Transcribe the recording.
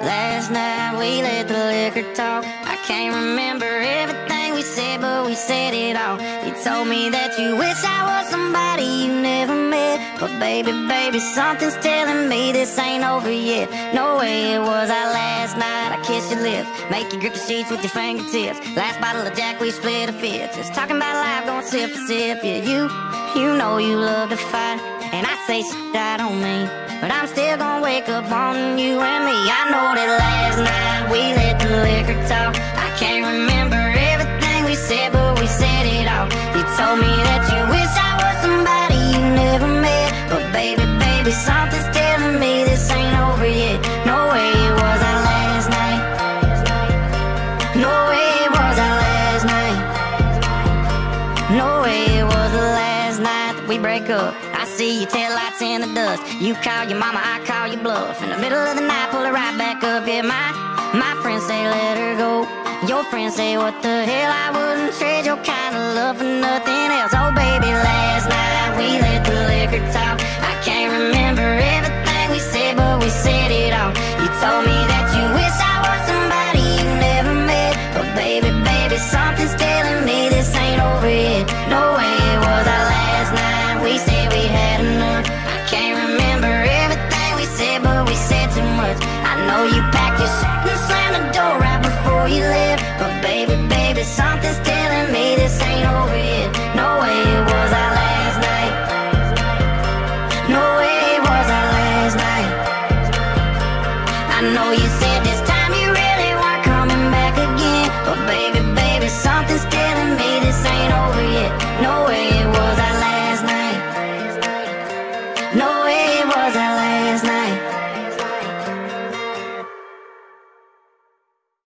last night we let the liquor talk. I can't remember everything we said, but we said it all. You told me that you wish I was somebody you never met. But baby, baby, something's telling me this ain't over yet. No way it was our last night. I kissed your lips, make you grip the sheets with your fingertips. Last bottle of Jack, we split a fifth. Just talking about life, going sip for sip. Yeah, you, you know you love to fight. And I say shit I don't mean But I'm still gonna wake up on you and me. I know that last night we let the liquor talk. I can't remember everything we said But we said it all. You told me that you wish I was somebody you never met. But baby, baby, something's telling me this ain't over yet. No way it was our last night. No way it was our last night. No way it was the last night that we break up see your tail lights in the dust. You call your mama, I call your bluff. In the middle of the night, pull her right back up. Yeah, my my friends say let her go. Your friends say what the hell? I wouldn't trade your kind of love for nothing else. Oh baby, last night we let the liquor talk. I can't remember everything we said, but we said it all. You told me that you we live. But baby, baby, something's telling me this ain't over yet No way it was our last night. No way it was our last night. I know you said this time you really weren't coming back again. But baby, baby, something's telling me this ain't over yet. No way it was our last night. No way